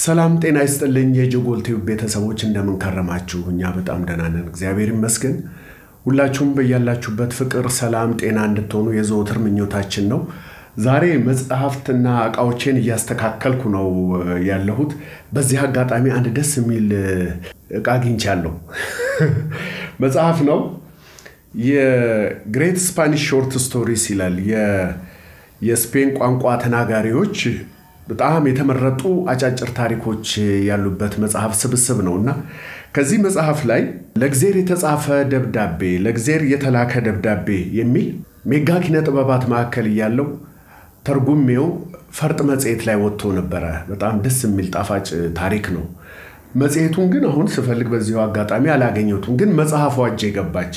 ሰላም ጤና ይስጥልኝ የጀጎል ቲዩብ ቤተሰቦች እንደምን ከረማችሁ? እኛ በጣም ደህና ነን፣ እግዚአብሔር ይመስገን። ሁላችሁም በያላችሁበት ፍቅር፣ ሰላም፣ ጤና እንድትሆኑ የዘወትር ምኞታችን ነው። ዛሬ መጽሐፍትና እቃዎቼን እያስተካከልኩ ነው ያለሁት። በዚህ አጋጣሚ አንድ ደስ የሚል እቃ አግኝቻለሁ። መጽሐፍ ነው። የ Great Spanish Short Stories ይላል። የስፔን ቋንቋ ተናጋሪዎች በጣም የተመረጡ አጫጭር ታሪኮች ያሉበት መጽሐፍ ስብስብ ነው ከዚህ መጽሐፍ ላይ ለእግዜር የተጻፈ ደብዳቤ፣ ለእግዜር የተላከ ደብዳቤ የሚል ሜጋ ኪነ ጥበባት ማዕከል እያለው ተርጉሜው ፈርጥ መጽሔት ላይ ወጥቶ ነበረ። በጣም ደስ የሚል ጣፋጭ ታሪክ ነው። መጽሔቱን ግን አሁን ስፈልግ በዚሁ አጋጣሚ አላገኘሁትም፣ ግን መጽሐፏ እጄ ገባች።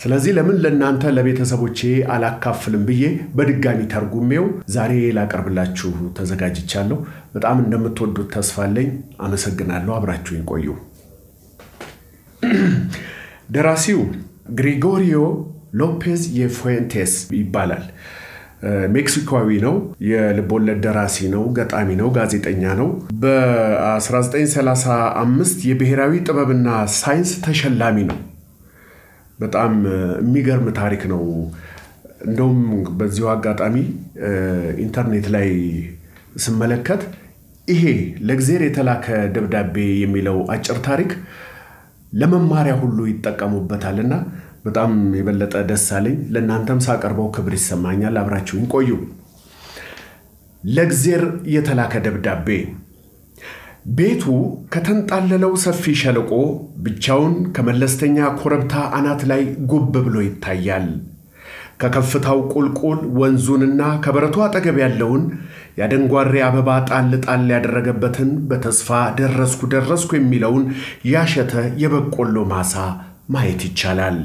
ስለዚህ ለምን ለእናንተ ለቤተሰቦቼ አላካፍልም ብዬ በድጋሚ ተርጉሜው ዛሬ ላቀርብላችሁ ተዘጋጅቻለሁ። በጣም እንደምትወዱት ተስፋ አለኝ። አመሰግናለሁ። አብራችሁኝ ቆዩ። ደራሲው ግሪጎሪዮ ሎፔዝ የፉዌንቴስ ይባላል። ሜክሲኮዊ ነው። የልቦለድ ደራሲ ነው፣ ገጣሚ ነው፣ ጋዜጠኛ ነው። በ1935 የብሔራዊ ጥበብና ሳይንስ ተሸላሚ ነው። በጣም የሚገርም ታሪክ ነው። እንደውም በዚሁ አጋጣሚ ኢንተርኔት ላይ ስመለከት ይሄ ለእግዜር የተላከ ደብዳቤ የሚለው አጭር ታሪክ ለመማሪያ ሁሉ ይጠቀሙበታልና በጣም የበለጠ ደስ አለኝ። ለእናንተም ሳቀርበው ክብር ይሰማኛል። አብራችሁኝ ቆዩ። ለእግዜር የተላከ ደብዳቤ ቤቱ ከተንጣለለው ሰፊ ሸለቆ ብቻውን ከመለስተኛ ኮረብታ አናት ላይ ጉብ ብሎ ይታያል። ከከፍታው ቁልቁል ወንዙንና ከበረቱ አጠገብ ያለውን የአደንጓሬ አበባ ጣል ጣል ያደረገበትን በተስፋ ደረስኩ ደረስኩ የሚለውን ያሸተ የበቆሎ ማሳ ማየት ይቻላል።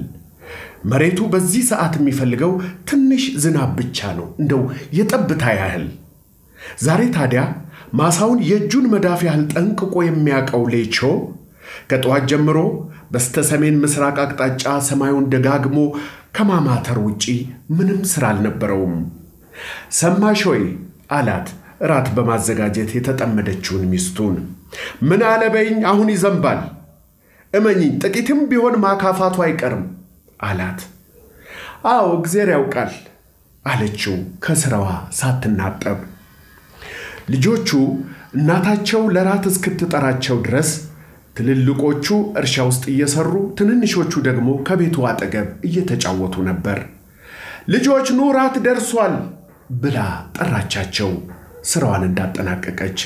መሬቱ በዚህ ሰዓት የሚፈልገው ትንሽ ዝናብ ብቻ ነው፣ እንደው የጠብታ ያህል። ዛሬ ታዲያ ማሳውን የእጁን መዳፍ ያህል ጠንቅቆ የሚያውቀው ሌቾ ከጠዋት ጀምሮ በስተ ሰሜን ምስራቅ አቅጣጫ ሰማዩን ደጋግሞ ከማማተር ውጪ ምንም ሥራ አልነበረውም። ሰማሽ ሆይ አላት እራት በማዘጋጀት የተጠመደችውን ሚስቱን። ምን አለበኝ፣ አሁን ይዘንባል። እመኚኝ፣ ጥቂትም ቢሆን ማካፋቱ አይቀርም አላት። አዎ እግዜር ያውቃል አለችው ከስራዋ ሳትናጠብ። ልጆቹ እናታቸው ለራት እስክትጠራቸው ድረስ ትልልቆቹ እርሻ ውስጥ እየሰሩ ትንንሾቹ ደግሞ ከቤቱ አጠገብ እየተጫወቱ ነበር። ልጆች ኑ ራት ደርሷል ብላ ጠራቻቸው ስራዋን እንዳጠናቀቀች።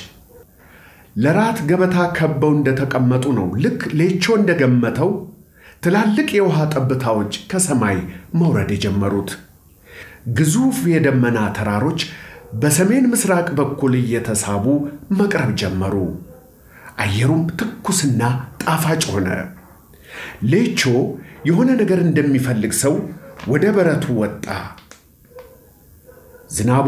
ለራት ገበታ ከበው እንደተቀመጡ ነው ልክ ሌቾ እንደገመተው ትላልቅ የውሃ ጠብታዎች ከሰማይ መውረድ የጀመሩት። ግዙፍ የደመና ተራሮች በሰሜን ምስራቅ በኩል እየተሳቡ መቅረብ ጀመሩ። አየሩም ትኩስና ጣፋጭ ሆነ። ሌቾ የሆነ ነገር እንደሚፈልግ ሰው ወደ በረቱ ወጣ። ዝናቡ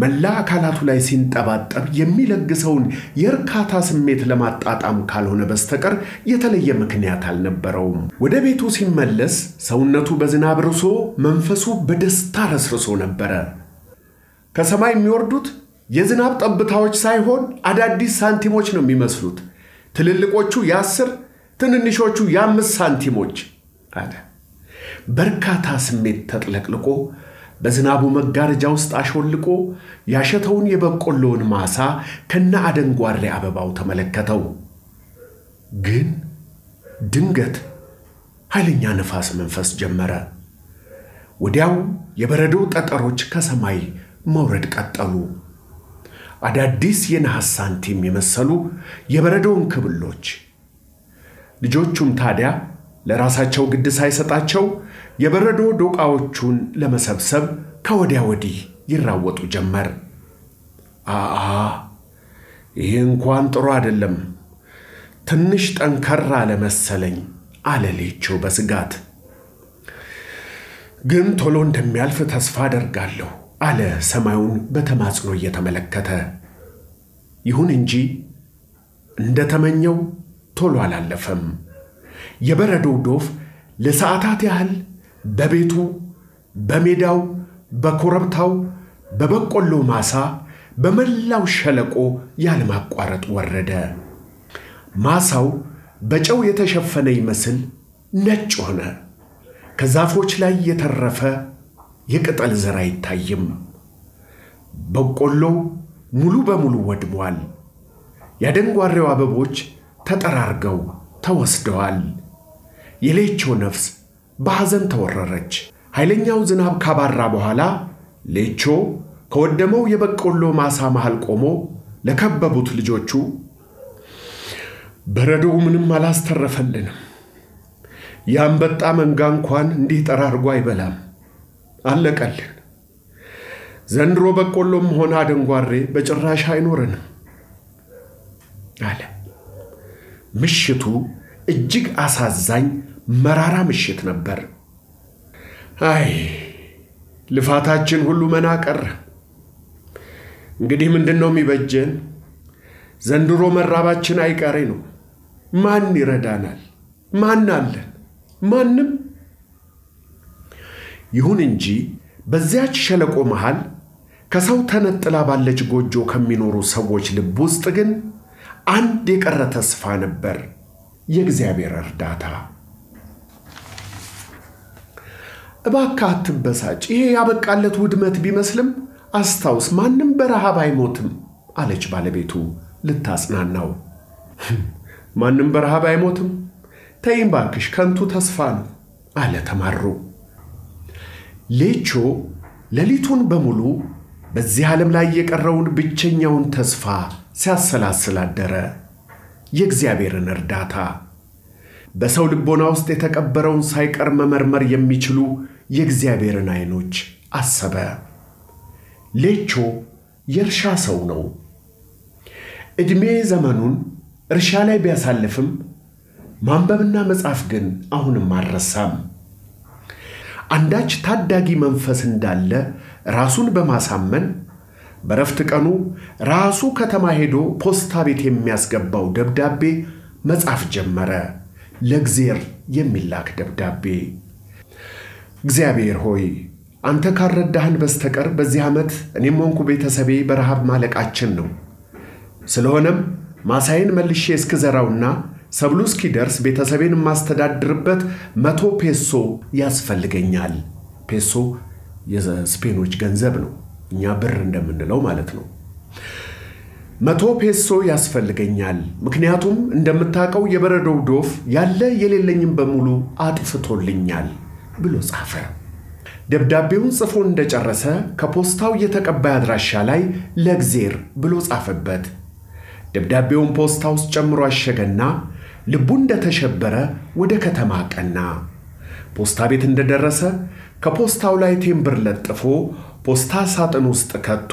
መላ አካላቱ ላይ ሲንጠባጠብ የሚለግሰውን የእርካታ ስሜት ለማጣጣም ካልሆነ በስተቀር የተለየ ምክንያት አልነበረውም። ወደ ቤቱ ሲመለስ ሰውነቱ በዝናብ ርሶ መንፈሱ በደስታ ረስርሶ ነበረ። ከሰማይ የሚወርዱት የዝናብ ጠብታዎች ሳይሆን አዳዲስ ሳንቲሞች ነው የሚመስሉት። ትልልቆቹ የአስር ትንንሾቹ የአምስት ሳንቲሞች አለ። በርካታ ስሜት ተጥለቅልቆ በዝናቡ መጋረጃ ውስጥ አሾልቆ ያሸተውን የበቆሎውን ማሳ ከነ አደንጓሬ አበባው ተመለከተው። ግን ድንገት ኃይለኛ ነፋስ መንፈስ ጀመረ። ወዲያው የበረዶ ጠጠሮች ከሰማይ መውረድ ቀጠሉ። አዳዲስ የነሐስ ሳንቲም የመሰሉ የበረዶውን ክብሎች። ልጆቹም ታዲያ ለራሳቸው ግድ ሳይሰጣቸው የበረዶ ዶቃዎቹን ለመሰብሰብ ከወዲያ ወዲህ ይራወጡ ጀመር። አአ ይህ እንኳን ጥሩ አይደለም፣ ትንሽ ጠንከር አለ መሰለኝ አለ ሌቾ በስጋት። ግን ቶሎ እንደሚያልፍ ተስፋ አደርጋለሁ አለ ሰማዩን በተማጽኖ እየተመለከተ። ይሁን እንጂ እንደተመኘው ቶሎ አላለፈም። የበረዶው ዶፍ ለሰዓታት ያህል በቤቱ፣ በሜዳው፣ በኮረብታው፣ በበቆሎ ማሳ በመላው ሸለቆ ያለማቋረጥ ወረደ። ማሳው በጨው የተሸፈነ ይመስል ነጭ ሆነ። ከዛፎች ላይ የተረፈ የቅጠል ዘር አይታይም። በቆሎው ሙሉ በሙሉ ወድሟል። የአደንጓሬው አበቦች ተጠራርገው ተወስደዋል። የሌቾ ነፍስ በሐዘን ተወረረች። ኃይለኛው ዝናብ ካባራ በኋላ ሌቾ ከወደመው የበቆሎ ማሳ መሃል ቆሞ ለከበቡት ልጆቹ በረዶው ምንም አላስተረፈልንም፣ የአንበጣ መንጋ እንኳን እንዲህ ጠራርጎ አይበላም፣ አለቀልን። ዘንድሮ በቆሎም ሆነ አደንጓሬ በጭራሽ አይኖረንም አለ። ምሽቱ እጅግ አሳዛኝ መራራ ምሽት ነበር። አይ ልፋታችን ሁሉ መና ቀረ። እንግዲህ ምንድን ነው የሚበጀን? ዘንድሮ መራባችን አይቀሬ ነው። ማን ይረዳናል? ማን አለን? ማንም። ይሁን እንጂ በዚያች ሸለቆ መሃል ከሰው ተነጥላ ባለች ጎጆ ከሚኖሩ ሰዎች ልብ ውስጥ ግን አንድ የቀረ ተስፋ ነበር፣ የእግዚአብሔር እርዳታ። እባክህ አትበሳጭ። ይሄ ያበቃለት ውድመት ቢመስልም አስታውስ፣ ማንም በረሃብ አይሞትም አለች ባለቤቱ ልታጽናናው። ማንም በረሃብ አይሞትም? ተይም ባክሽ፣ ከንቱ ተስፋ ነው አለ ተማሩ። ሌቾ ሌሊቱን በሙሉ በዚህ ዓለም ላይ የቀረውን ብቸኛውን ተስፋ ሲያሰላስል አደረ። የእግዚአብሔርን እርዳታ በሰው ልቦና ውስጥ የተቀበረውን ሳይቀር መመርመር የሚችሉ የእግዚአብሔርን ዐይኖች አሰበ። ሌቾ የእርሻ ሰው ነው። ዕድሜ ዘመኑን እርሻ ላይ ቢያሳልፍም ማንበብና መጻፍ ግን አሁንም አልረሳም። አንዳች ታዳጊ መንፈስ እንዳለ ራሱን በማሳመን በረፍት ቀኑ ራሱ ከተማ ሄዶ ፖስታ ቤት የሚያስገባው ደብዳቤ መጻፍ ጀመረ። ለእግዜር የሚላክ ደብዳቤ። እግዚአብሔር ሆይ አንተ ካልረዳህን በስተቀር በዚህ ዓመት እኔም ሆንኩ ቤተሰቤ በረሃብ ማለቃችን ነው። ስለሆነም ማሳዬን መልሼ እስክዘራውና ሰብሉ እስኪደርስ ቤተሰቤን የማስተዳድርበት መቶ ፔሶ ያስፈልገኛል። ፔሶ የስፔኖች ገንዘብ ነው፣ እኛ ብር እንደምንለው ማለት ነው። መቶ ፔሶ ያስፈልገኛል። ምክንያቱም እንደምታውቀው የበረዶው ዶፍ ያለ የሌለኝም በሙሉ አጥፍቶልኛል ብሎ ጻፈ። ደብዳቤውን ጽፎ እንደጨረሰ ከፖስታው የተቀባይ አድራሻ ላይ ለእግዜር ብሎ ጻፈበት። ደብዳቤውን ፖስታ ውስጥ ጨምሮ አሸገና ልቡ እንደተሸበረ ወደ ከተማ ቀና። ፖስታ ቤት እንደደረሰ ከፖስታው ላይ ቴምብር ለጥፎ ፖስታ ሳጥን ውስጥ ከቶ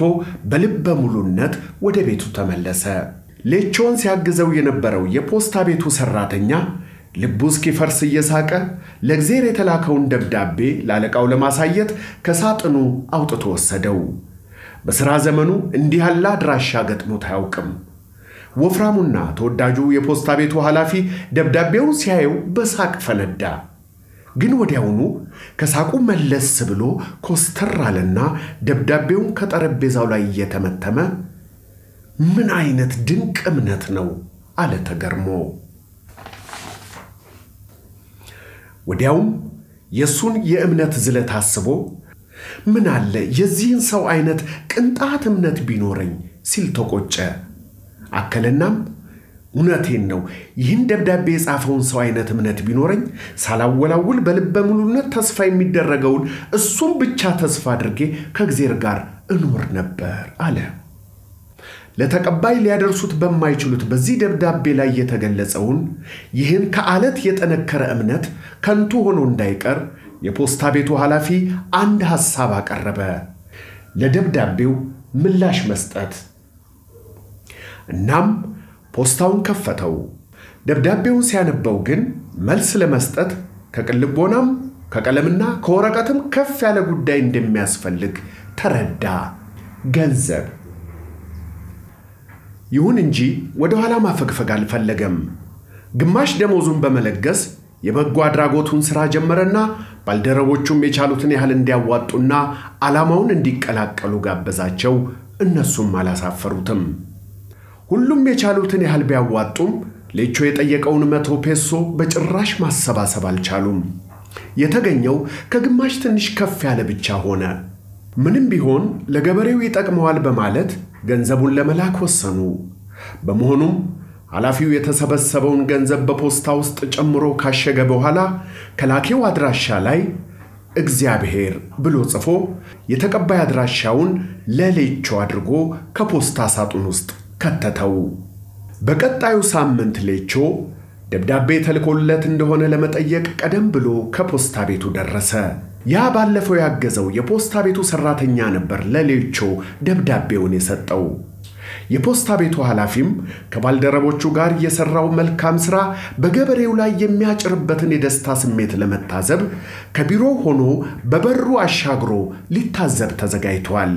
በልበ ሙሉነት ወደ ቤቱ ተመለሰ። ሌቾን ሲያግዘው የነበረው የፖስታ ቤቱ ሠራተኛ ልቡ እስኪፈርስ እየሳቀ ለእግዜር የተላከውን ደብዳቤ ለአለቃው ለማሳየት ከሳጥኑ አውጥቶ ወሰደው። በሥራ ዘመኑ እንዲህ ያለ አድራሻ ገጥሞት አያውቅም። ወፍራሙና ተወዳጁ የፖስታ ቤቱ ኃላፊ ደብዳቤውን ሲያየው በሳቅ ፈነዳ። ግን ወዲያውኑ ከሳቁ መለስ ብሎ ኮስተር አለና ደብዳቤውን ከጠረጴዛው ላይ እየተመተመ ምን አይነት ድንቅ እምነት ነው አለ ተገርሞ። ወዲያውም የእሱን የእምነት ዝለት አስቦ ምን አለ የዚህን ሰው አይነት ቅንጣት እምነት ቢኖረኝ ሲል ተቆጨ። አከለናም እውነቴን ነው ይህን ደብዳቤ የጻፈውን ሰው አይነት እምነት ቢኖረኝ ሳላወላውል በልበ ሙሉነት ተስፋ የሚደረገውን እሱም ብቻ ተስፋ አድርጌ ከእግዜር ጋር እኖር ነበር አለ። ለተቀባይ ሊያደርሱት በማይችሉት በዚህ ደብዳቤ ላይ የተገለጸውን ይህን ከዓለት የጠነከረ እምነት ከንቱ ሆኖ እንዳይቀር የፖስታ ቤቱ ኃላፊ አንድ ሐሳብ አቀረበ። ለደብዳቤው ምላሽ መስጠት። እናም ፖስታውን ከፈተው። ደብዳቤውን ሲያነበው ግን መልስ ለመስጠት ከቅልቦናም ከቀለምና ከወረቀትም ከፍ ያለ ጉዳይ እንደሚያስፈልግ ተረዳ። ገንዘብ። ይሁን እንጂ ወደ ኋላ ማፈግፈግ አልፈለገም። ግማሽ ደሞዙን በመለገስ የበጎ አድራጎቱን ሥራ ጀመረና ባልደረቦቹም የቻሉትን ያህል እንዲያዋጡና ዓላማውን እንዲቀላቀሉ ጋበዛቸው፣ እነሱም አላሳፈሩትም። ሁሉም የቻሉትን ያህል ቢያዋጡም ሌቾ የጠየቀውን መቶ ፔሶ በጭራሽ ማሰባሰብ አልቻሉም። የተገኘው ከግማሽ ትንሽ ከፍ ያለ ብቻ ሆነ። ምንም ቢሆን ለገበሬው ይጠቅመዋል በማለት ገንዘቡን ለመላክ ወሰኑ። በመሆኑም ኃላፊው የተሰበሰበውን ገንዘብ በፖስታ ውስጥ ጨምሮ ካሸገ በኋላ ከላኪው አድራሻ ላይ እግዚአብሔር ብሎ ጽፎ የተቀባይ አድራሻውን ለሌቾ አድርጎ ከፖስታ ሳጥን ውስጥ ከተተው። በቀጣዩ ሳምንት ሌቾ ደብዳቤ ተልኮለት እንደሆነ ለመጠየቅ ቀደም ብሎ ከፖስታ ቤቱ ደረሰ። ያ ባለፈው ያገዘው የፖስታ ቤቱ ሠራተኛ ነበር ለሌቾ ደብዳቤውን የሰጠው። የፖስታ ቤቱ ኃላፊም ከባልደረቦቹ ጋር የሠራው መልካም ሥራ በገበሬው ላይ የሚያጭርበትን የደስታ ስሜት ለመታዘብ ከቢሮው ሆኖ በበሩ አሻግሮ ሊታዘብ ተዘጋጅቷል።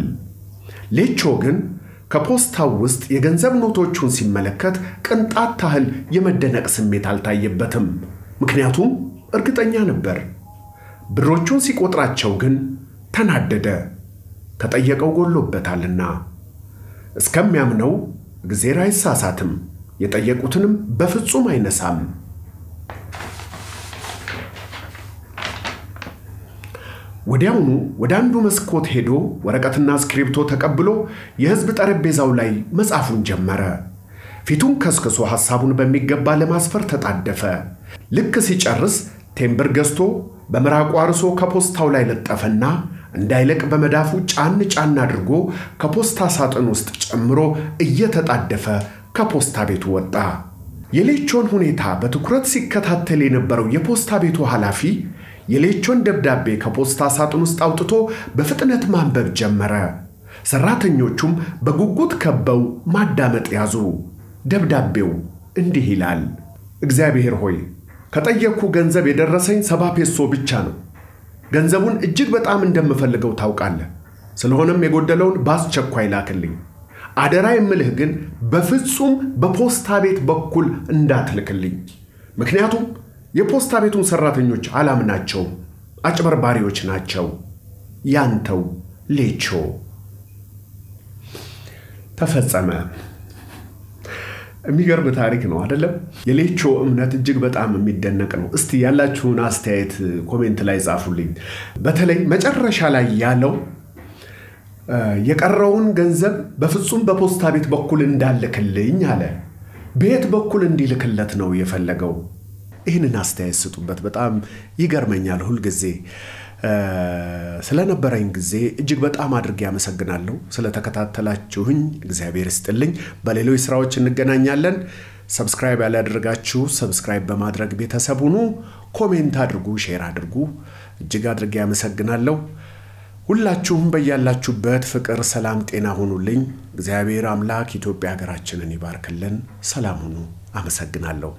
ሌቾ ግን ከፖስታው ውስጥ የገንዘብ ኖቶቹን ሲመለከት ቅንጣት ታህል የመደነቅ ስሜት አልታየበትም። ምክንያቱም እርግጠኛ ነበር። ብሮቹን ሲቆጥራቸው ግን ተናደደ። ከጠየቀው ጎሎበታልና። እስከሚያምነው እግዜር አይሳሳትም፣ የጠየቁትንም በፍጹም አይነሳም። ወዲያውኑ ወደ አንዱ መስኮት ሄዶ ወረቀትና እስክሪብቶ ተቀብሎ የሕዝብ ጠረጴዛው ላይ መጻፉን ጀመረ። ፊቱን ከስክሶ ሐሳቡን በሚገባ ለማስፈር ተጣደፈ። ልክ ሲጨርስ ቴምብር ገዝቶ በምራቁ አርሶ ከፖስታው ላይ ለጠፈና እንዳይለቅ በመዳፉ ጫን ጫን አድርጎ ከፖስታ ሳጥን ውስጥ ጨምሮ እየተጣደፈ ከፖስታ ቤቱ ወጣ። የሌቾን ሁኔታ በትኩረት ሲከታተል የነበረው የፖስታ ቤቱ ኃላፊ የሌቾን ደብዳቤ ከፖስታ ሳጥን ውስጥ አውጥቶ በፍጥነት ማንበብ ጀመረ። ሠራተኞቹም በጉጉት ከበው ማዳመጥ ያዙ። ደብዳቤው እንዲህ ይላል። እግዚአብሔር ሆይ ከጠየቅኩ ገንዘብ የደረሰኝ ሰባ ፔሶ ብቻ ነው። ገንዘቡን እጅግ በጣም እንደምፈልገው ታውቃለህ። ስለሆነም የጎደለውን በአስቸኳይ ላክልኝ። አደራ የምልህ ግን በፍጹም በፖስታ ቤት በኩል እንዳትልክልኝ። ምክንያቱም የፖስታ ቤቱን ሠራተኞች አላምናቸውም፣ አጭበርባሪዎች ናቸው። ያንተው ሌንቾ። ተፈጸመ። የሚገርም ታሪክ ነው አይደለም? የሌንቾ እምነት እጅግ በጣም የሚደነቅ ነው። እስቲ ያላችሁን አስተያየት comment ላይ ጻፉልኝ። በተለይ መጨረሻ ላይ ያለው የቀረውን ገንዘብ በፍጹም በፖስታ ቤት በኩል እንዳልክልኝ አለ። በየት በኩል እንዲልክለት ነው የፈለገው? ይህንን አስተያየት ስጡበት። በጣም ይገርመኛል ሁልጊዜ። ስለነበረኝ ጊዜ እጅግ በጣም አድርጌ አመሰግናለሁ። ስለተከታተላችሁኝ እግዚአብሔር ይስጥልኝ። በሌሎች ስራዎች እንገናኛለን። subscribe ያላደረጋችሁ subscribe በማድረግ ቤተሰብ ሁኑ። comment አድርጉ፣ share አድርጉ። እጅግ አድርጌ አመሰግናለሁ። ሁላችሁም በያላችሁበት ፍቅር፣ ሰላም፣ ጤና ሁኑልኝ። እግዚአብሔር አምላክ ኢትዮጵያ ሀገራችንን ይባርክልን። ሰላም ሁኑ። አመሰግናለሁ።